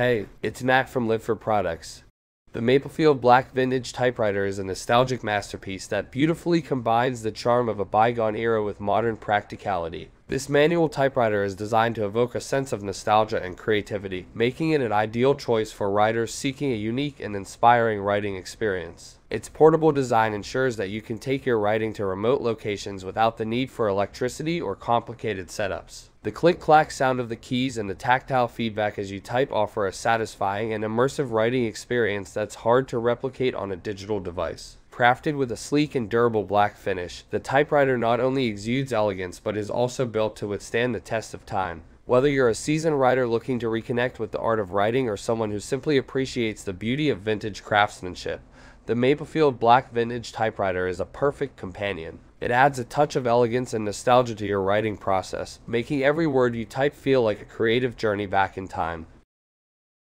Hey, it's Mac from Live for Products. The Maplefield Black Vintage typewriter is a nostalgic masterpiece that beautifully combines the charm of a bygone era with modern practicality. This manual typewriter is designed to evoke a sense of nostalgia and creativity, making it an ideal choice for writers seeking a unique and inspiring writing experience. Its portable design ensures that you can take your writing to remote locations without the need for electricity or complicated setups. The click-clack sound of the keys and the tactile feedback as you type offer a satisfying and immersive writing experience that's hard to replicate on a digital device. Crafted with a sleek and durable black finish, the typewriter not only exudes elegance but is also built to withstand the test of time. Whether you're a seasoned writer looking to reconnect with the art of writing or someone who simply appreciates the beauty of vintage craftsmanship, the Maplefield Black Vintage Typewriter is a perfect companion. It adds a touch of elegance and nostalgia to your writing process, making every word you type feel like a creative journey back in time.